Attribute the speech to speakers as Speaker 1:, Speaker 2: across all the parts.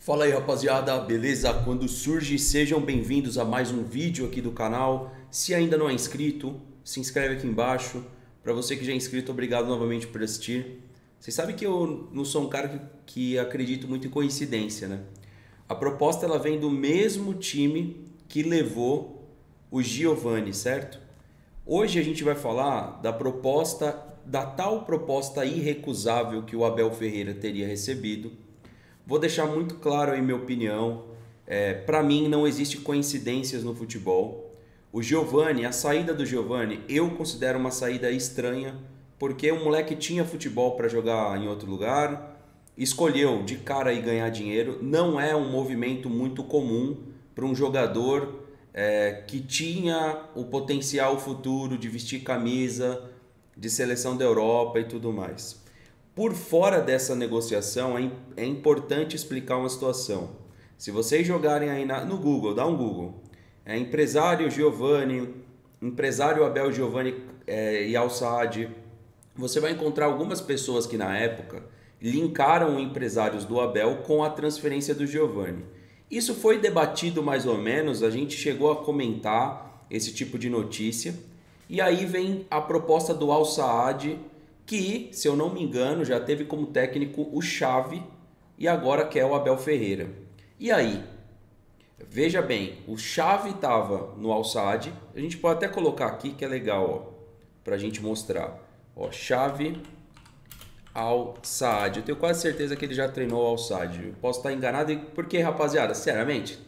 Speaker 1: Fala aí rapaziada, beleza? Quando surge, sejam bem-vindos a mais um vídeo aqui do canal. Se ainda não é inscrito, se inscreve aqui embaixo. Para você que já é inscrito, obrigado novamente por assistir. Vocês sabem que eu não sou um cara que, que acredito muito em coincidência, né? A proposta ela vem do mesmo time que levou o Giovanni, certo? Hoje a gente vai falar da proposta, da tal proposta irrecusável que o Abel Ferreira teria recebido Vou deixar muito claro aí minha opinião. É, Para mim não existe coincidências no futebol. O Giovani, a saída do Giovani, eu considero uma saída estranha, porque o moleque tinha futebol para jogar em outro lugar, escolheu de cara e ganhar dinheiro. Não é um movimento muito comum para um jogador é, que tinha o potencial futuro de vestir camisa de seleção da Europa e tudo mais. Por fora dessa negociação, é, é importante explicar uma situação. Se vocês jogarem aí na, no Google, dá um Google, é empresário Giovanni, empresário Abel Giovanni é, e Al Saad, você vai encontrar algumas pessoas que na época linkaram empresários do Abel com a transferência do Giovanni. Isso foi debatido mais ou menos, a gente chegou a comentar esse tipo de notícia. E aí vem a proposta do Al Saad que, se eu não me engano, já teve como técnico o Chave e agora quer o Abel Ferreira. E aí? Veja bem, o Chave estava no Alçade, a gente pode até colocar aqui que é legal, para a gente mostrar. Ó, Chave Al-Saad. Eu tenho quase certeza que ele já treinou o Al-Saad. Eu posso estar enganado, porque, rapaziada, sinceramente,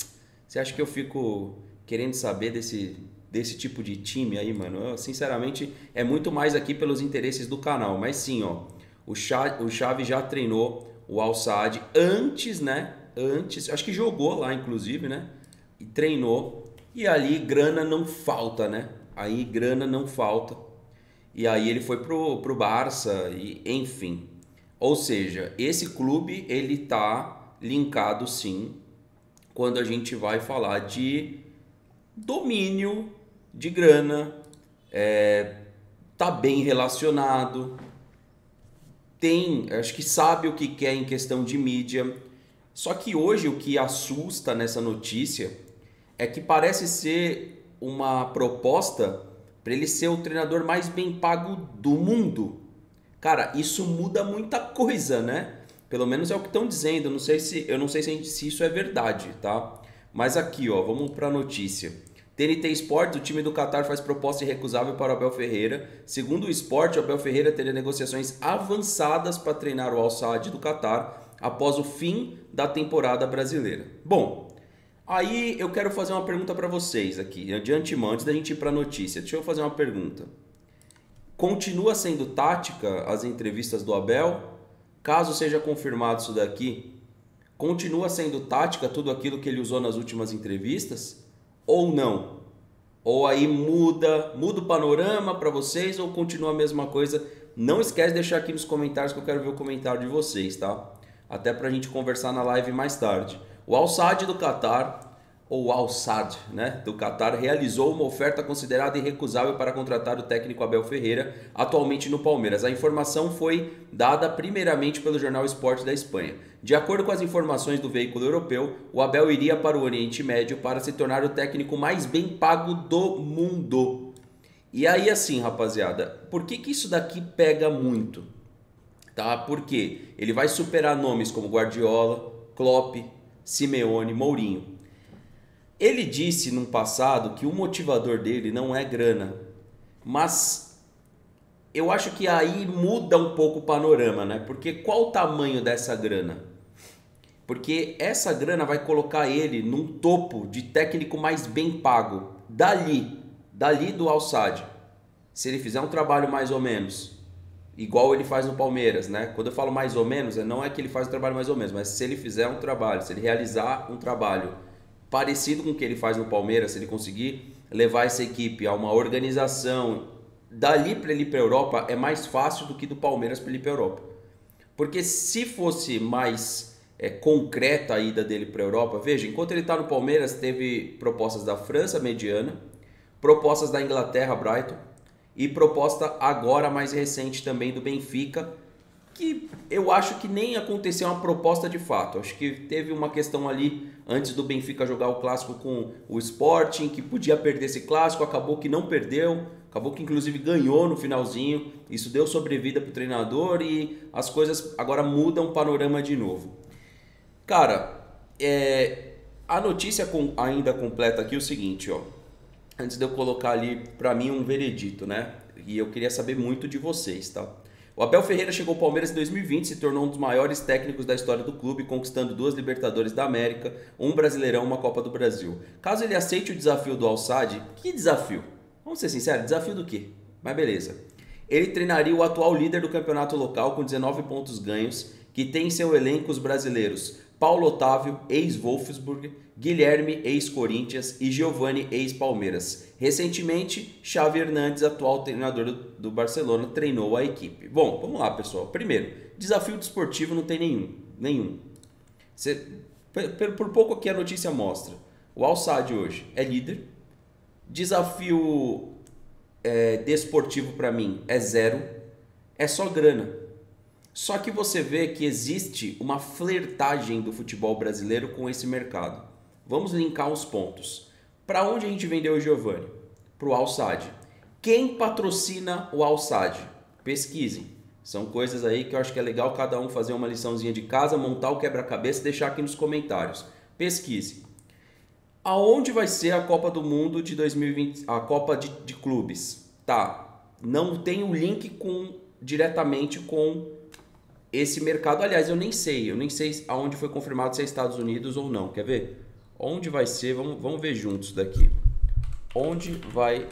Speaker 1: você acha que eu fico querendo saber desse desse tipo de time aí, mano, eu, sinceramente, é muito mais aqui pelos interesses do canal. Mas sim, ó, o, Chave, o Chave já treinou o Al Saad antes, né? Antes, acho que jogou lá, inclusive, né? E treinou. E ali grana não falta, né? Aí grana não falta. E aí ele foi pro, pro Barça, e enfim. Ou seja, esse clube ele tá linkado sim quando a gente vai falar de domínio de grana, é, tá bem relacionado, tem, acho que sabe o que quer em questão de mídia. Só que hoje o que assusta nessa notícia é que parece ser uma proposta para ele ser o treinador mais bem pago do mundo. Cara, isso muda muita coisa, né? Pelo menos é o que estão dizendo. Eu não sei se eu não sei se, isso é verdade, tá? Mas aqui, ó, vamos para a notícia. TNT Sport, o time do Qatar faz proposta irrecusável para Abel Ferreira. Segundo o esporte, o Abel Ferreira teria negociações avançadas para treinar o Al Sadd do Qatar após o fim da temporada brasileira. Bom, aí eu quero fazer uma pergunta para vocês aqui, de antemão, antes da gente ir para a notícia. Deixa eu fazer uma pergunta. Continua sendo tática as entrevistas do Abel? Caso seja confirmado isso daqui, continua sendo tática tudo aquilo que ele usou nas últimas entrevistas? Ou não? Ou aí muda, muda o panorama para vocês ou continua a mesma coisa? Não esquece de deixar aqui nos comentários que eu quero ver o comentário de vocês, tá? Até para a gente conversar na live mais tarde. O Al Sadd do Qatar ou Al Sadd, né, do Qatar, realizou uma oferta considerada irrecusável para contratar o técnico Abel Ferreira, atualmente no Palmeiras. A informação foi dada primeiramente pelo jornal Esporte da Espanha. De acordo com as informações do veículo europeu, o Abel iria para o Oriente Médio para se tornar o técnico mais bem pago do mundo. E aí assim, rapaziada, por que, que isso daqui pega muito? Tá? Porque ele vai superar nomes como Guardiola, Klopp, Simeone, Mourinho. Ele disse no passado que o motivador dele não é grana, mas eu acho que aí muda um pouco o panorama, né? Porque qual o tamanho dessa grana? Porque essa grana vai colocar ele num topo de técnico mais bem pago, dali, dali do Alçade. Se ele fizer um trabalho mais ou menos, igual ele faz no Palmeiras, né? Quando eu falo mais ou menos, não é que ele faz o trabalho mais ou menos, mas se ele fizer um trabalho, se ele realizar um trabalho parecido com o que ele faz no Palmeiras, se ele conseguir levar essa equipe a uma organização dali para ele para a Europa é mais fácil do que do Palmeiras para ele para a Europa. Porque se fosse mais é, concreta a ida dele para a Europa, veja, enquanto ele está no Palmeiras, teve propostas da França mediana, propostas da Inglaterra, Brighton, e proposta agora mais recente também do Benfica, que eu acho que nem aconteceu uma proposta de fato. Acho que teve uma questão ali antes do Benfica jogar o clássico com o Sporting, que podia perder esse clássico, acabou que não perdeu, acabou que inclusive ganhou no finalzinho. Isso deu sobrevida para o treinador e as coisas agora mudam o panorama de novo. Cara, é, a notícia com, ainda completa aqui é o seguinte, ó. Antes de eu colocar ali para mim um veredito, né? E eu queria saber muito de vocês, tá? O Abel Ferreira chegou ao Palmeiras em 2020 e se tornou um dos maiores técnicos da história do clube, conquistando duas Libertadores da América, um Brasileirão e uma Copa do Brasil. Caso ele aceite o desafio do Al-Sadd, que desafio? Vamos ser sinceros, desafio do quê? Mas beleza. Ele treinaria o atual líder do campeonato local com 19 pontos ganhos, que tem em seu elenco os brasileiros Paulo Otávio, ex-Wolfsburg, Guilherme, ex-Corinthians e Giovanni, ex-Palmeiras. Recentemente, Xavi Hernandes, atual treinador do Barcelona, treinou a equipe. Bom, vamos lá, pessoal. Primeiro, desafio desportivo não tem nenhum. Nenhum. Você, por, por pouco aqui a notícia mostra. O Al hoje é líder. Desafio é, desportivo para mim é zero. É só grana. Só que você vê que existe uma flertagem do futebol brasileiro com esse mercado. Vamos linkar os pontos. Para onde a gente vendeu o Giovani? Para o Alçad. Quem patrocina o Alçad? Pesquisem. São coisas aí que eu acho que é legal cada um fazer uma liçãozinha de casa, montar o quebra-cabeça e deixar aqui nos comentários. Pesquise. Aonde vai ser a Copa do Mundo de 2020, a Copa de, de Clubes? Tá, não tem o um link com diretamente com esse mercado. Aliás, eu nem sei, eu nem sei aonde foi confirmado se é Estados Unidos ou não. Quer ver? Onde vai ser? Vamos, vamos ver juntos daqui. Onde vai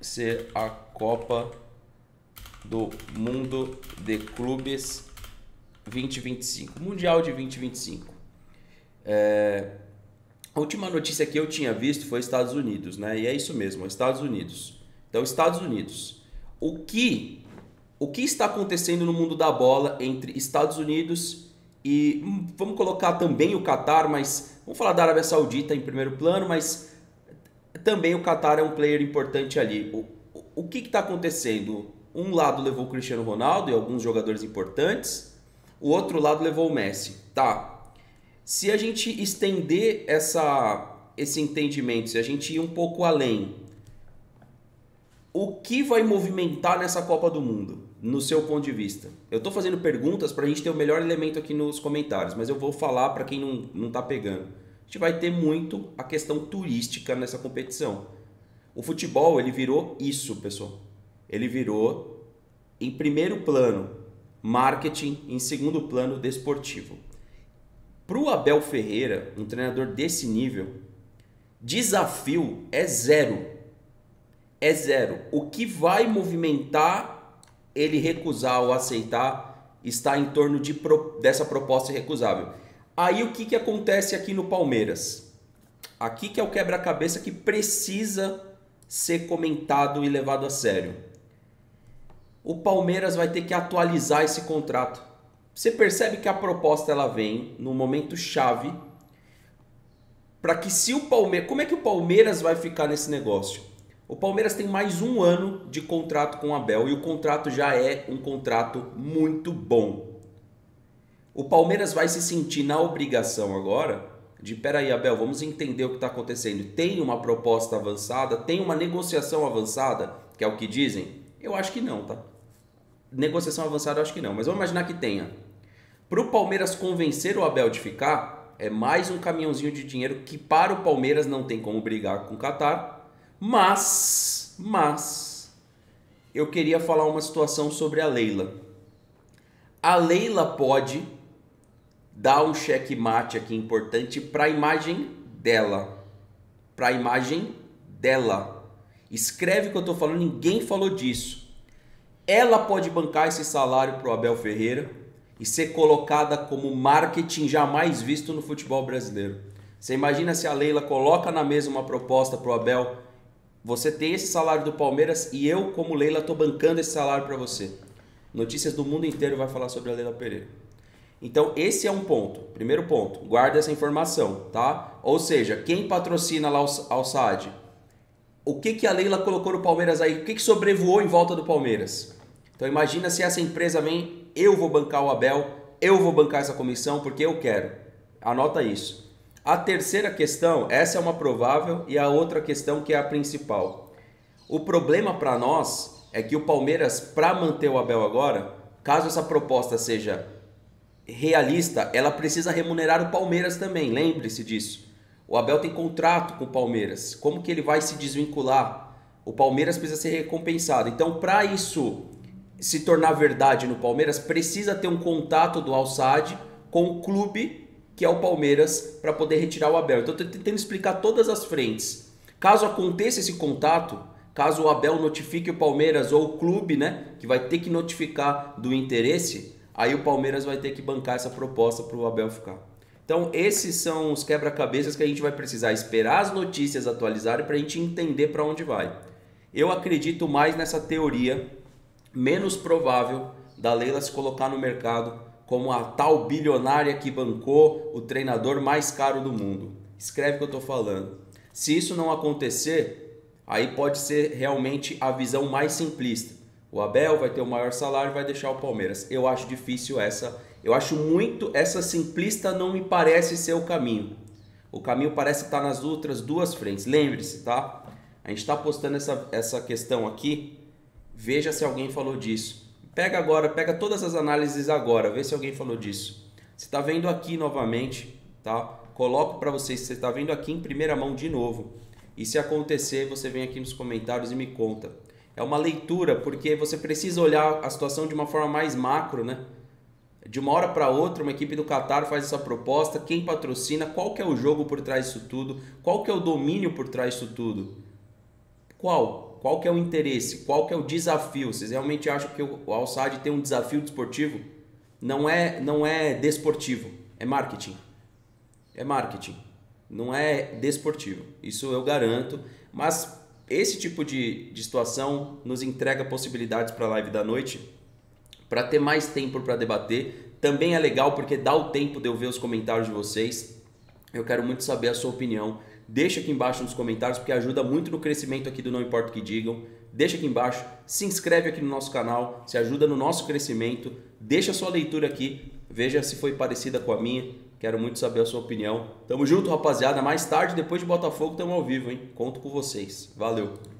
Speaker 1: ser a Copa do Mundo de Clubes 2025? Mundial de 2025. É, a última notícia que eu tinha visto foi Estados Unidos, né? E é isso mesmo, Estados Unidos. Então, Estados Unidos. O que o que está acontecendo no mundo da bola entre Estados Unidos e hum, vamos colocar também o Qatar, mas vamos falar da Arábia Saudita em primeiro plano, mas também o Qatar é um player importante ali. O, o que está acontecendo? Um lado levou o Cristiano Ronaldo e alguns jogadores importantes, o outro lado levou o Messi. Tá. Se a gente estender essa, esse entendimento, se a gente ir um pouco além, o que vai movimentar nessa Copa do Mundo? No seu ponto de vista? Eu estou fazendo perguntas para a gente ter o melhor elemento aqui nos comentários, mas eu vou falar para quem não, não tá pegando. A gente vai ter muito a questão turística nessa competição. O futebol, ele virou isso, pessoal. Ele virou, em primeiro plano, marketing, em segundo plano, desportivo. Para o Abel Ferreira, um treinador desse nível, desafio é zero. É zero. O que vai movimentar ele recusar ou aceitar está em torno de, dessa proposta irrecusável. Aí o que, que acontece aqui no Palmeiras? Aqui que é o quebra-cabeça que precisa ser comentado e levado a sério. O Palmeiras vai ter que atualizar esse contrato. Você percebe que a proposta ela vem no momento chave para que se o Palmeiras, como é que o Palmeiras vai ficar nesse negócio? O Palmeiras tem mais um ano de contrato com o Abel e o contrato já é um contrato muito bom. O Palmeiras vai se sentir na obrigação agora de peraí, Abel, vamos entender o que está acontecendo. Tem uma proposta avançada? Tem uma negociação avançada? Que é o que dizem? Eu acho que não, tá? Negociação avançada eu acho que não, mas vamos imaginar que tenha. Para o Palmeiras convencer o Abel de ficar, é mais um caminhãozinho de dinheiro que para o Palmeiras não tem como brigar com o Qatar mas, mas, eu queria falar uma situação sobre a Leila. A Leila pode dar um checkmate aqui importante para a imagem dela. Para a imagem dela. Escreve o que eu estou falando, ninguém falou disso. Ela pode bancar esse salário para o Abel Ferreira e ser colocada como marketing jamais visto no futebol brasileiro. Você imagina se a Leila coloca na mesa uma proposta para o Abel você tem esse salário do Palmeiras e eu, como Leila, estou bancando esse salário para você. Notícias do mundo inteiro vai falar sobre a Leila Pereira. Então, esse é um ponto. Primeiro ponto. Guarda essa informação, tá? Ou seja, quem patrocina lá o SAD? O que, que a Leila colocou no Palmeiras aí? O que, que sobrevoou em volta do Palmeiras? Então, imagina se essa empresa vem eu vou bancar o Abel, eu vou bancar essa comissão porque eu quero. Anota isso. A terceira questão, essa é uma provável e a outra questão que é a principal. O problema para nós é que o Palmeiras, para manter o Abel agora, caso essa proposta seja realista, ela precisa remunerar o Palmeiras também. Lembre-se disso. O Abel tem contrato com o Palmeiras. Como que ele vai se desvincular? O Palmeiras precisa ser recompensado. Então, para isso se tornar verdade no Palmeiras, precisa ter um contato do Alçade com o clube que é o Palmeiras para poder retirar o Abel. Então, estou tentando explicar todas as frentes. Caso aconteça esse contato, caso o Abel notifique o Palmeiras ou o clube, né, que vai ter que notificar do interesse, aí o Palmeiras vai ter que bancar essa proposta para o Abel ficar. Então, esses são os quebra-cabeças que a gente vai precisar esperar as notícias atualizarem para a gente entender para onde vai. Eu acredito mais nessa teoria menos provável da Leila se colocar no mercado como a tal bilionária que bancou o treinador mais caro do mundo. Escreve o que eu estou falando. Se isso não acontecer, aí pode ser realmente a visão mais simplista. O Abel vai ter o maior salário e vai deixar o Palmeiras. Eu acho difícil essa eu acho muito essa simplista não me parece ser o caminho. O caminho parece estar nas outras duas frentes. Lembre-se, tá? A gente está postando essa, essa questão aqui. Veja se alguém falou disso. Pega agora, pega todas as análises agora, vê se alguém falou disso. Você está vendo aqui novamente, tá? Coloco para vocês, você está vendo aqui em primeira mão de novo. E se acontecer, você vem aqui nos comentários e me conta. É uma leitura, porque você precisa olhar a situação de uma forma mais macro, né? De uma hora para outra, uma equipe do Qatar faz essa proposta, quem patrocina, qual que é o jogo por trás disso tudo, qual que é o domínio por trás disso tudo? Qual? Qual que é o interesse? Qual que é o desafio? Vocês realmente acham que o Al Sadd tem um desafio desportivo? Não é, não é desportivo, é marketing. É marketing, não é desportivo. Isso eu garanto, mas esse tipo de, de situação nos entrega possibilidades para a live da noite para ter mais tempo para debater. Também é legal porque dá o tempo de eu ver os comentários de vocês. Eu quero muito saber a sua opinião. Deixa aqui embaixo nos comentários porque ajuda muito no crescimento aqui do Não Importa o que Digam. Deixa aqui embaixo, se inscreve aqui no nosso canal, se ajuda no nosso crescimento. Deixa sua leitura aqui, veja se foi parecida com a minha. Quero muito saber a sua opinião. Tamo junto, rapaziada. Mais tarde, depois de Botafogo, tamo ao vivo, hein? Conto com vocês. Valeu.